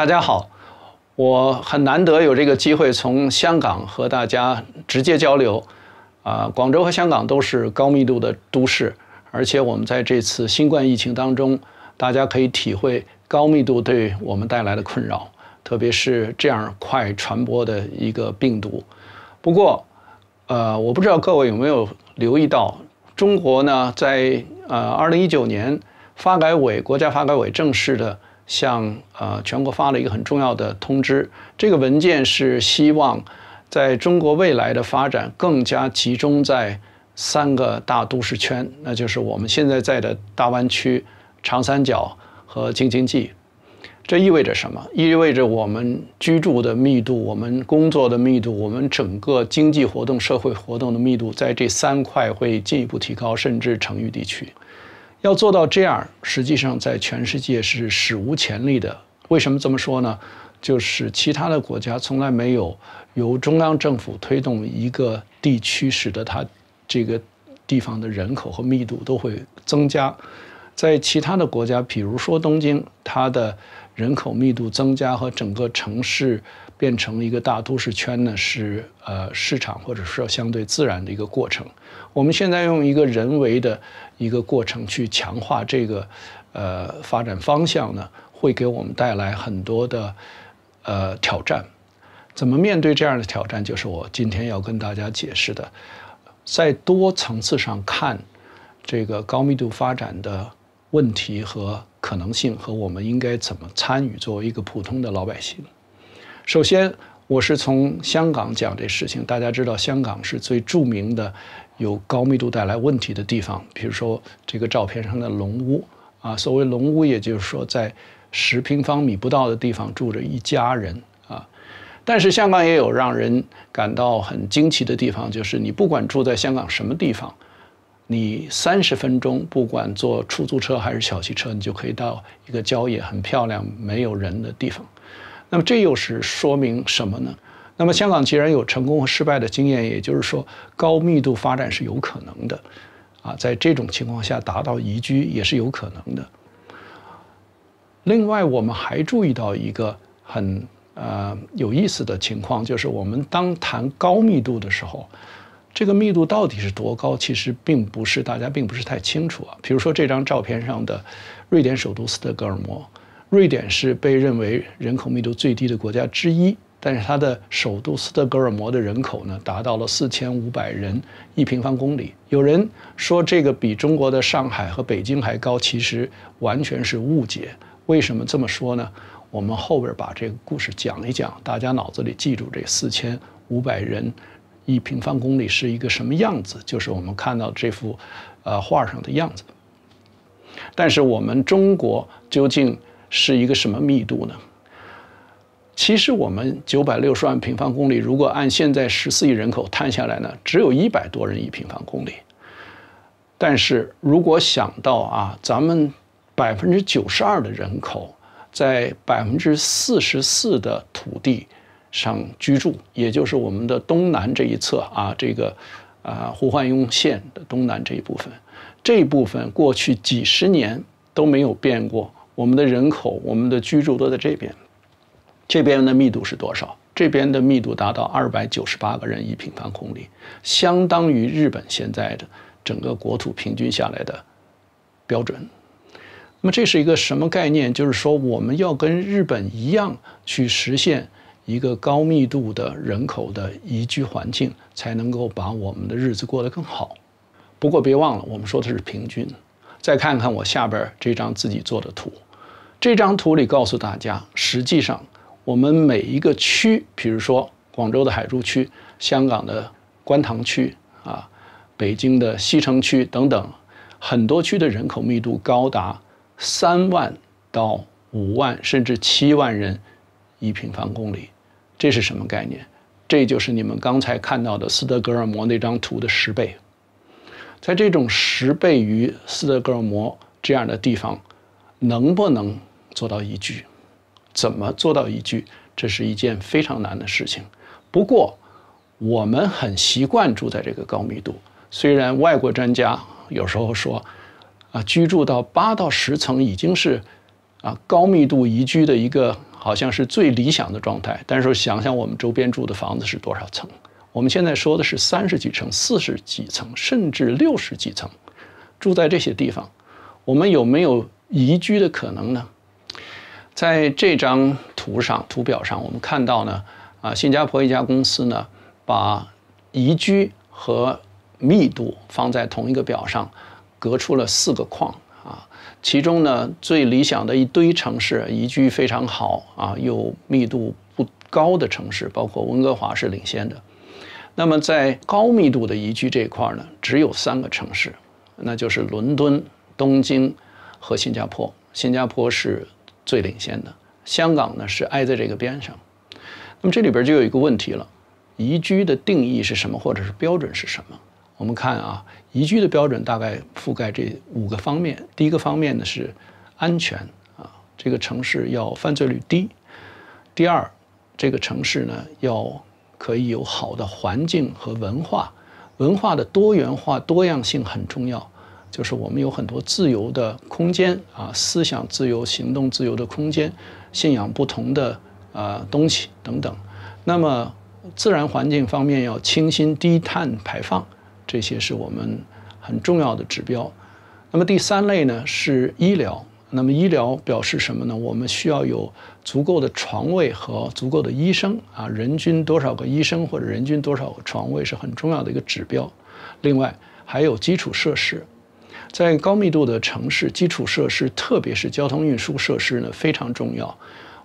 大家好，我很难得有这个机会从香港和大家直接交流。啊，广州和香港都是高密度的都市，而且我们在这次新冠疫情当中，大家可以体会高密度对我们带来的困扰，特别是这样快传播的一个病毒。不过，呃，我不知道各位有没有留意到，中国呢，在呃二零一九年，发改委国家发改委正式的向呃全国发了一个很重要的通知，这个文件是希望。在中国未来的发展更加集中在三个大都市圈，那就是我们现在在的大湾区、长三角和京津冀。这意味着什么？意味着我们居住的密度、我们工作的密度、我们整个经济活动、社会活动的密度，在这三块会进一步提高，甚至成渝地区。要做到这样，实际上在全世界是史无前例的。为什么这么说呢？就是其他的国家从来没有由中央政府推动一个地区，使得它这个地方的人口和密度都会增加。在其他的国家，比如说东京，它的人口密度增加和整个城市变成一个大都市圈呢，是呃市场或者说相对自然的一个过程。我们现在用一个人为的一个过程去强化这个呃发展方向呢，会给我们带来很多的。呃，挑战怎么面对这样的挑战？就是我今天要跟大家解释的，在多层次上看这个高密度发展的问题和可能性，和我们应该怎么参与，作为一个普通的老百姓。首先，我是从香港讲这事情。大家知道，香港是最著名的有高密度带来问题的地方。比如说这个照片上的龙屋啊，所谓龙屋，也就是说在。十平方米不到的地方住着一家人啊，但是香港也有让人感到很惊奇的地方，就是你不管住在香港什么地方，你三十分钟不管坐出租车还是小汽车，你就可以到一个郊野很漂亮没有人的地方。那么这又是说明什么呢？那么香港既然有成功和失败的经验，也就是说高密度发展是有可能的啊，在这种情况下达到宜居也是有可能的。另外，我们还注意到一个很呃有意思的情况，就是我们当谈高密度的时候，这个密度到底是多高，其实并不是大家并不是太清楚啊。比如说这张照片上的瑞典首都斯德哥尔摩，瑞典是被认为人口密度最低的国家之一，但是它的首都斯德哥尔摩的人口呢达到了四千五百人一平方公里。有人说这个比中国的上海和北京还高，其实完全是误解。为什么这么说呢？我们后边把这个故事讲一讲，大家脑子里记住这四千五百人一平方公里是一个什么样子，就是我们看到这幅呃画上的样子。但是我们中国究竟是一个什么密度呢？其实我们九百六十万平方公里，如果按现在十四亿人口摊下来呢，只有一百多人一平方公里。但是如果想到啊，咱们百分之九十二的人口在百分之四十四的土地上居住，也就是我们的东南这一侧啊，这个啊胡焕庸县的东南这一部分，这一部分过去几十年都没有变过。我们的人口，我们的居住都在这边。这边的密度是多少？这边的密度达到二百九十八个人一平方公里，相当于日本现在的整个国土平均下来的标准。那么这是一个什么概念？就是说，我们要跟日本一样去实现一个高密度的人口的宜居环境，才能够把我们的日子过得更好。不过别忘了，我们说的是平均。再看看我下边这张自己做的图，这张图里告诉大家，实际上我们每一个区，比如说广州的海珠区、香港的观塘区啊、北京的西城区等等，很多区的人口密度高达。三万到五万甚至七万人一平方公里，这是什么概念？这就是你们刚才看到的斯德哥尔摩那张图的十倍。在这种十倍于斯德哥尔摩这样的地方，能不能做到宜居？怎么做到宜居？这是一件非常难的事情。不过，我们很习惯住在这个高密度。虽然外国专家有时候说。啊，居住到八到十层已经是啊高密度宜居的一个好像是最理想的状态。但是想想我们周边住的房子是多少层？我们现在说的是三十几层、四十几层，甚至六十几层，住在这些地方，我们有没有宜居的可能呢？在这张图上、图表上，我们看到呢，啊，新加坡一家公司呢，把宜居和密度放在同一个表上，隔出了四个框啊。其中呢，最理想的一堆城市，宜居非常好啊，又密度不高的城市，包括温哥华是领先的。那么在高密度的宜居这一块呢，只有三个城市，那就是伦敦、东京和新加坡。新加坡是最领先的，香港呢是挨在这个边上。那么这里边就有一个问题了：宜居的定义是什么，或者是标准是什么？我们看啊，宜居的标准大概覆盖这五个方面。第一个方面呢是安全啊，这个城市要犯罪率低；第二，这个城市呢要。可以有好的环境和文化，文化的多元化、多样性很重要。就是我们有很多自由的空间啊，思想自由、行动自由的空间，信仰不同的啊东西等等。那么自然环境方面要清新、低碳排放，这些是我们很重要的指标。那么第三类呢是医疗。那么医疗表示什么呢？我们需要有足够的床位和足够的医生啊，人均多少个医生或者人均多少个床位是很重要的一个指标。另外还有基础设施，在高密度的城市，基础设施特别是交通运输设施呢非常重要。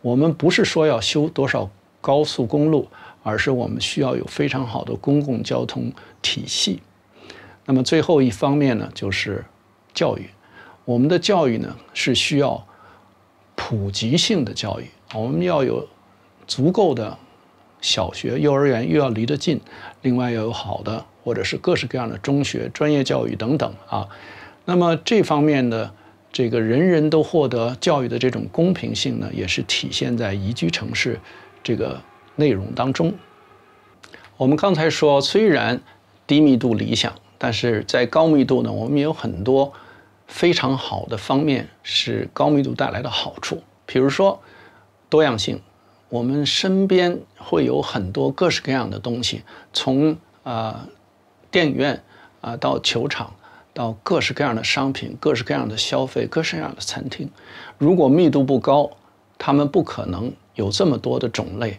我们不是说要修多少高速公路，而是我们需要有非常好的公共交通体系。那么最后一方面呢，就是教育。我们的教育呢是需要普及性的教育，我们要有足够的小学、幼儿园，又要离得近，另外要有好的或者是各式各样的中学、专业教育等等啊。那么这方面的这个人人都获得教育的这种公平性呢，也是体现在宜居城市这个内容当中。我们刚才说，虽然低密度理想，但是在高密度呢，我们也有很多。非常好的方面是高密度带来的好处，比如说多样性，我们身边会有很多各式各样的东西，从啊电影院啊到球场，到各式各样的商品，各式各样的消费，各式各样的餐厅。如果密度不高，他们不可能有这么多的种类。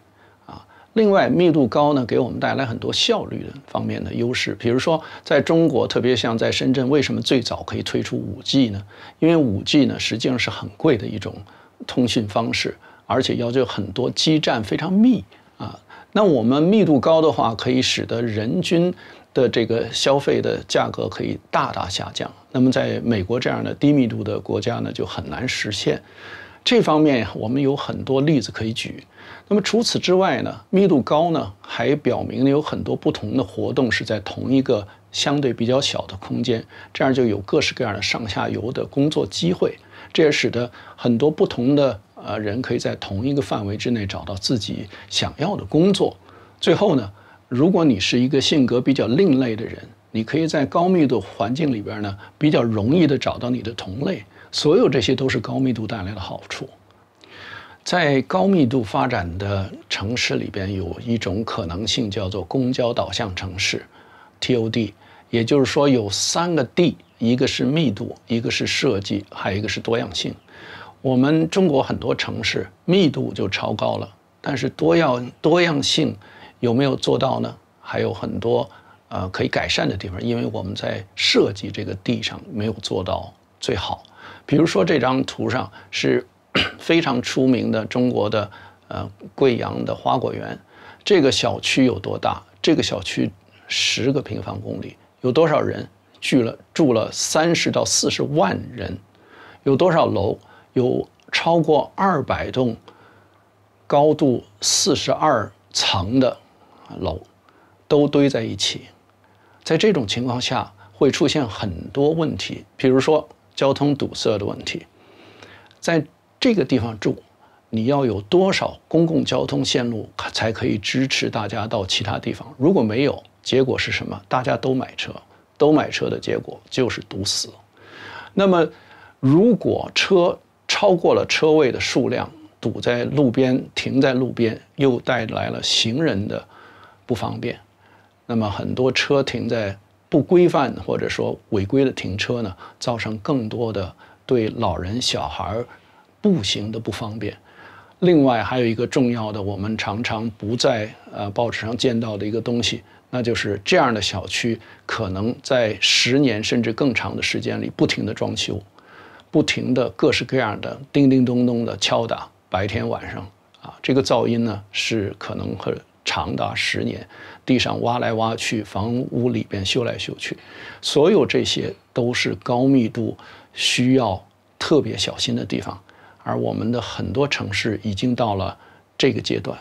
另外，密度高呢，给我们带来很多效率的方面的优势。比如说，在中国，特别像在深圳，为什么最早可以推出五 G 呢？因为五 G 呢，实际上是很贵的一种通讯方式，而且要求很多基站非常密啊。那我们密度高的话，可以使得人均的这个消费的价格可以大大下降。那么，在美国这样的低密度的国家呢，就很难实现。这方面我们有很多例子可以举。那么除此之外呢，密度高呢，还表明有很多不同的活动是在同一个相对比较小的空间，这样就有各式各样的上下游的工作机会。这也使得很多不同的呃人可以在同一个范围之内找到自己想要的工作。最后呢，如果你是一个性格比较另类的人，你可以在高密度环境里边呢，比较容易的找到你的同类。所有这些都是高密度带来的好处。在高密度发展的城市里边，有一种可能性叫做公交导向城市 （TOD），也就是说有三个 D：一个是密度，一个是设计，还有一个是多样性。我们中国很多城市密度就超高了，但是多样多样性有没有做到呢？还有很多呃可以改善的地方，因为我们在设计这个地上没有做到最好。比如说这张图上是 非常出名的中国的呃贵阳的花果园，这个小区有多大？这个小区十个平方公里，有多少人？聚了住了三十到四十万人，有多少楼？有超过二百栋，高度四十二层的楼都堆在一起，在这种情况下会出现很多问题，比如说。交通堵塞的问题，在这个地方住，你要有多少公共交通线路才可以支持大家到其他地方？如果没有，结果是什么？大家都买车，都买车的结果就是堵死。那么，如果车超过了车位的数量，堵在路边、停在路边，又带来了行人的不方便。那么很多车停在不规范或者说违规的停车呢，造成更多的对老人、小孩步行的不方便。另外还有一个重要的，我们常常不在呃报纸上见到的一个东西，那就是这样的小区可能在十年甚至更长的时间里不停的装修，不停的各式各样的叮叮咚咚的敲打，白天晚上啊，这个噪音呢是可能会长达十年，地上挖来挖去，房屋里边修来修去，所有这些都是高密度需要特别小心的地方。而我们的很多城市已经到了这个阶段，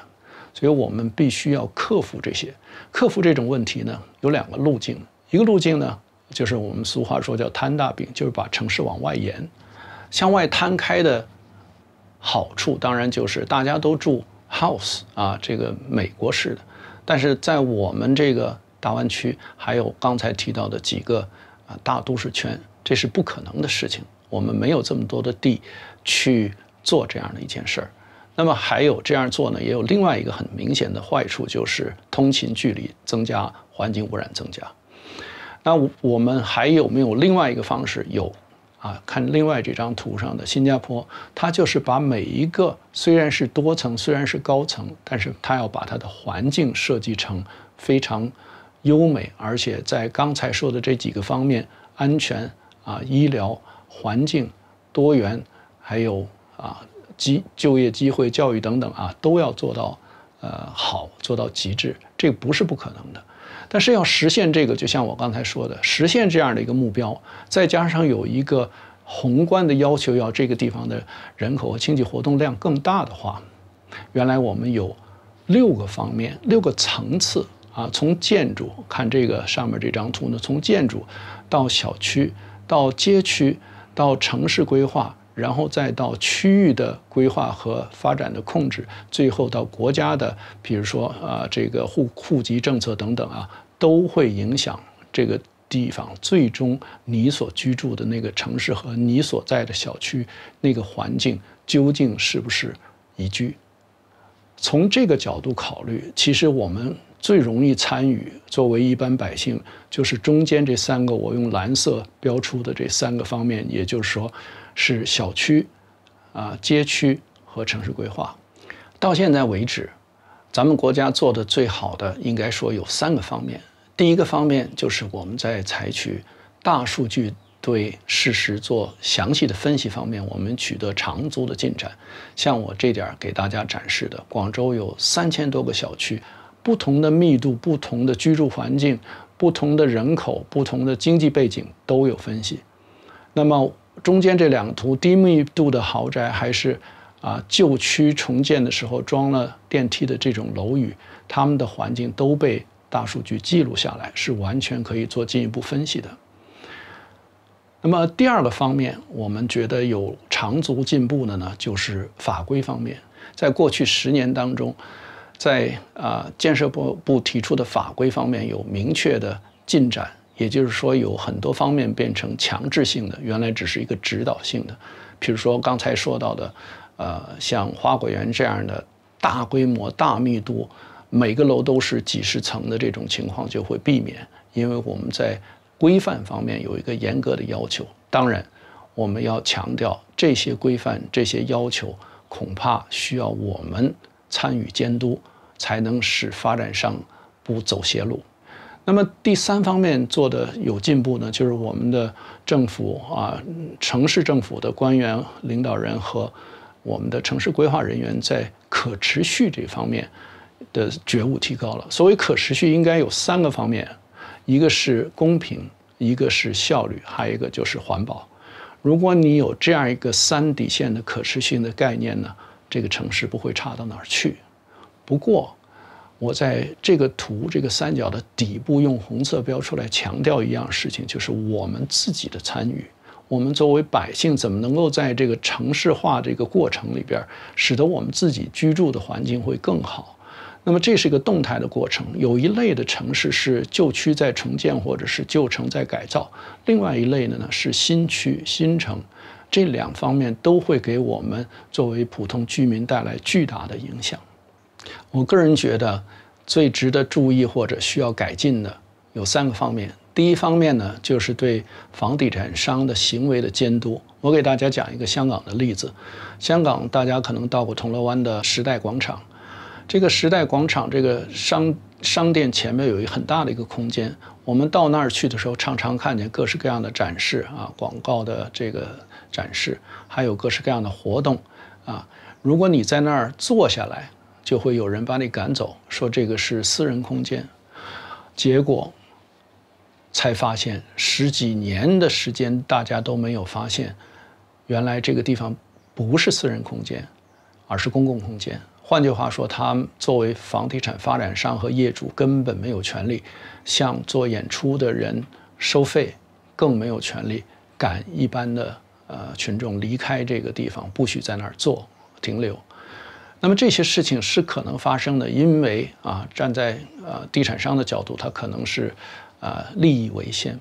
所以我们必须要克服这些。克服这种问题呢，有两个路径。一个路径呢，就是我们俗话说叫摊大饼，就是把城市往外延，向外摊开的好处，当然就是大家都住 house 啊，这个美国式的。但是在我们这个大湾区，还有刚才提到的几个啊大都市圈，这是不可能的事情。我们没有这么多的地。去做这样的一件事儿，那么还有这样做呢，也有另外一个很明显的坏处，就是通勤距离增加，环境污染增加。那我们还有没有另外一个方式？有啊，看另外这张图上的新加坡，它就是把每一个虽然是多层，虽然是高层，但是它要把它的环境设计成非常优美，而且在刚才说的这几个方面，安全啊、医疗、环境、多元。还有啊，机就业机会、教育等等啊，都要做到呃好，做到极致，这个不是不可能的。但是要实现这个，就像我刚才说的，实现这样的一个目标，再加上有一个宏观的要求，要这个地方的人口和经济活动量更大的话，原来我们有六个方面、六个层次啊，从建筑看这个上面这张图呢，从建筑到小区、到街区、到城市规划。然后再到区域的规划和发展的控制，最后到国家的，比如说啊，这个户户籍政策等等啊，都会影响这个地方最终你所居住的那个城市和你所在的小区那个环境究竟是不是宜居。从这个角度考虑，其实我们最容易参与，作为一般百姓，就是中间这三个我用蓝色标出的这三个方面，也就是说。是小区、啊街区和城市规划。到现在为止，咱们国家做的最好的，应该说有三个方面。第一个方面就是我们在采取大数据对事实做详细的分析方面，我们取得长足的进展。像我这点给大家展示的，广州有三千多个小区，不同的密度、不同的居住环境、不同的人口、不同的经济背景都有分析。那么。中间这两个图，低密度的豪宅还是啊旧区重建的时候装了电梯的这种楼宇，他们的环境都被大数据记录下来，是完全可以做进一步分析的。那么第二个方面，我们觉得有长足进步的呢，就是法规方面，在过去十年当中，在啊建设部部提出的法规方面有明确的进展。也就是说，有很多方面变成强制性的，原来只是一个指导性的。比如说刚才说到的，呃，像花果园这样的大规模、大密度，每个楼都是几十层的这种情况就会避免，因为我们在规范方面有一个严格的要求。当然，我们要强调这些规范、这些要求，恐怕需要我们参与监督，才能使发展商不走邪路。那么第三方面做的有进步呢，就是我们的政府啊，城市政府的官员领导人和我们的城市规划人员在可持续这方面的觉悟提高了。所谓可持续，应该有三个方面：一个是公平，一个是效率，还有一个就是环保。如果你有这样一个三底线的可持续性的概念呢，这个城市不会差到哪儿去。不过，我在这个图这个三角的底部用红色标出来，强调一样事情，就是我们自己的参与。我们作为百姓，怎么能够在这个城市化这个过程里边，使得我们自己居住的环境会更好？那么这是一个动态的过程。有一类的城市是旧区在重建，或者是旧城在改造；另外一类的呢是新区新城，这两方面都会给我们作为普通居民带来巨大的影响。我个人觉得，最值得注意或者需要改进的有三个方面。第一方面呢，就是对房地产商的行为的监督。我给大家讲一个香港的例子。香港大家可能到过铜锣湾的时代广场，这个时代广场这个商商店前面有一个很大的一个空间。我们到那儿去的时候，常常看见各式各样的展示啊，广告的这个展示，还有各式各样的活动啊。如果你在那儿坐下来，就会有人把你赶走，说这个是私人空间。结果。才发现十几年的时间，大家都没有发现，原来这个地方不是私人空间，而是公共空间。换句话说，他作为房地产发展商和业主，根本没有权利向做演出的人收费，更没有权利赶一般的呃群众离开这个地方，不许在那儿坐停留。那么这些事情是可能发生的，因为啊，站在呃地产商的角度，他可能是。啊，利益为先。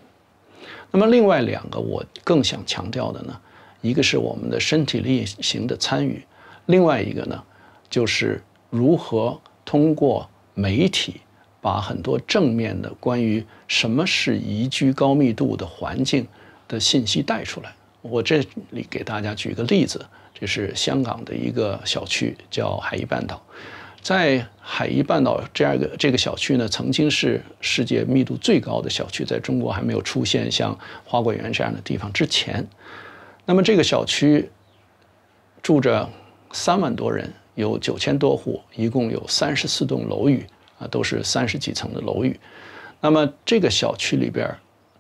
那么另外两个，我更想强调的呢，一个是我们的身体力行的参与，另外一个呢，就是如何通过媒体把很多正面的关于什么是宜居高密度的环境的信息带出来。我这里给大家举个例子，这是香港的一个小区，叫海怡半岛。在海怡半岛这样一个这个小区呢，曾经是世界密度最高的小区，在中国还没有出现像花果园这样的地方之前。那么这个小区住着三万多人，有九千多户，一共有三十四栋楼宇啊，都是三十几层的楼宇。那么这个小区里边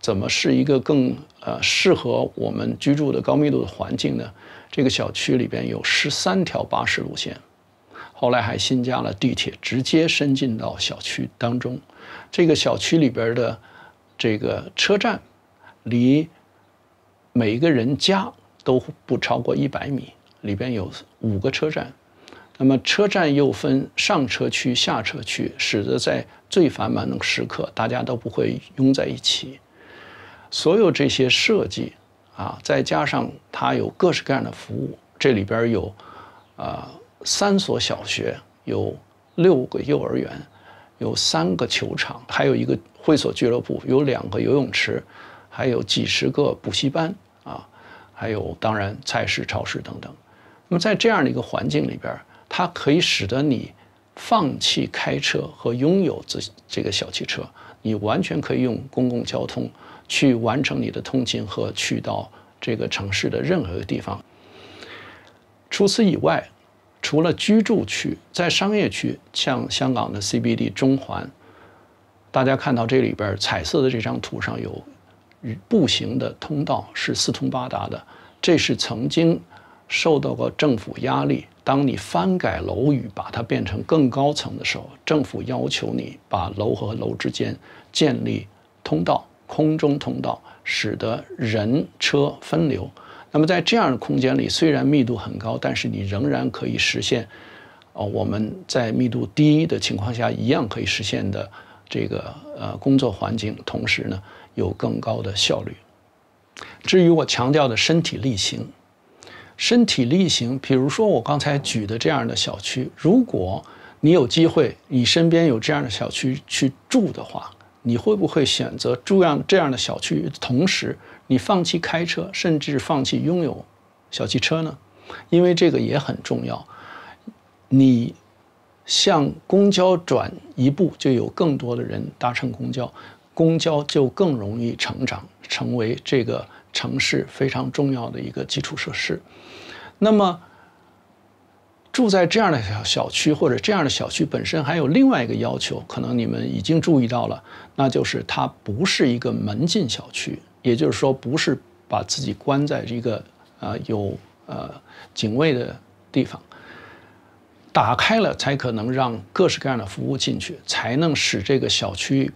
怎么是一个更呃适合我们居住的高密度的环境呢？这个小区里边有十三条巴士路线。后来还新加了地铁，直接伸进到小区当中。这个小区里边的这个车站，离每一个人家都不超过一百米。里边有五个车站，那么车站又分上车区、下车区，使得在最繁忙的时刻，大家都不会拥在一起。所有这些设计啊，再加上它有各式各样的服务，这里边有啊。三所小学，有六个幼儿园，有三个球场，还有一个会所俱乐部，有两个游泳池，还有几十个补习班啊，还有当然菜市、超市等等。那么在这样的一个环境里边，它可以使得你放弃开车和拥有这这个小汽车，你完全可以用公共交通去完成你的通勤和去到这个城市的任何地方。除此以外，除了居住区，在商业区，像香港的 CBD 中环，大家看到这里边彩色的这张图上有步行的通道，是四通八达的。这是曾经受到过政府压力，当你翻改楼宇，把它变成更高层的时候，政府要求你把楼和楼之间建立通道，空中通道，使得人车分流。那么在这样的空间里，虽然密度很高，但是你仍然可以实现，呃，我们在密度低的情况下一样可以实现的这个呃工作环境，同时呢有更高的效率。至于我强调的身体力行，身体力行，比如说我刚才举的这样的小区，如果你有机会，你身边有这样的小区去住的话，你会不会选择住样这样的小区，同时？你放弃开车，甚至放弃拥有小汽车呢？因为这个也很重要。你向公交转一步，就有更多的人搭乘公交，公交就更容易成长，成为这个城市非常重要的一个基础设施。那么，住在这样的小小区或者这样的小区本身还有另外一个要求，可能你们已经注意到了，那就是它不是一个门禁小区。也就是说，不是把自己关在一个啊有呃警卫的地方，打开了才可能让各式各样的服务进去，才能使这个小区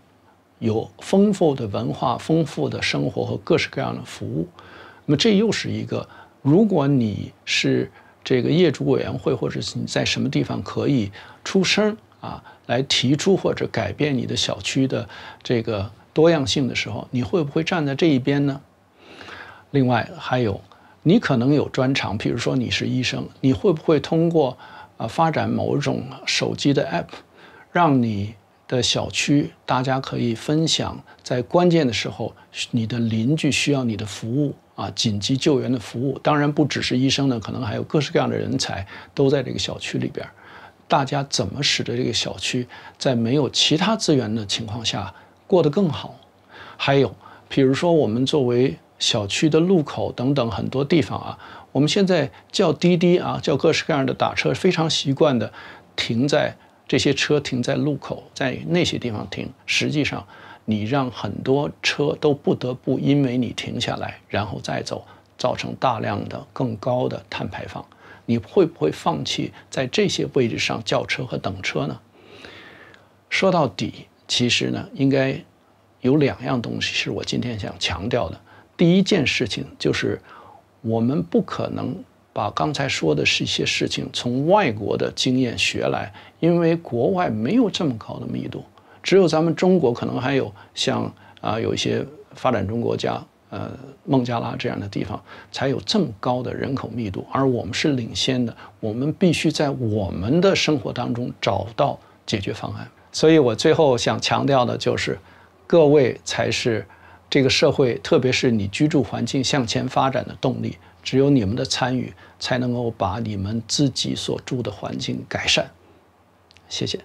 有丰富的文化、丰富的生活和各式各样的服务。那么这又是一个，如果你是这个业主委员会，或者是你在什么地方可以出声啊，来提出或者改变你的小区的这个。多样性的时候，你会不会站在这一边呢？另外，还有你可能有专长，比如说你是医生，你会不会通过啊发展某种手机的 App，让你的小区大家可以分享，在关键的时候，你的邻居需要你的服务啊，紧急救援的服务，当然不只是医生呢，可能还有各式各样的人才都在这个小区里边。大家怎么使得这个小区在没有其他资源的情况下过得更好？还有，比如说我们作为小区的路口等等很多地方啊，我们现在叫滴滴啊，叫各式各样的打车，非常习惯的停在这些车停在路口，在那些地方停。实际上，你让很多车都不得不因为你停下来然后再走，造成大量的更高的碳排放。你会不会放弃在这些位置上叫车和等车呢？说到底，其实呢，应该有两样东西是我今天想强调的。第一件事情就是，我们不可能把刚才说的是一些事情从外国的经验学来，因为国外没有这么高的密度，只有咱们中国可能还有像啊有一些发展中国家。呃，孟加拉这样的地方才有这么高的人口密度，而我们是领先的。我们必须在我们的生活当中找到解决方案。所以我最后想强调的就是，各位才是这个社会，特别是你居住环境向前发展的动力。只有你们的参与，才能够把你们自己所住的环境改善。谢谢。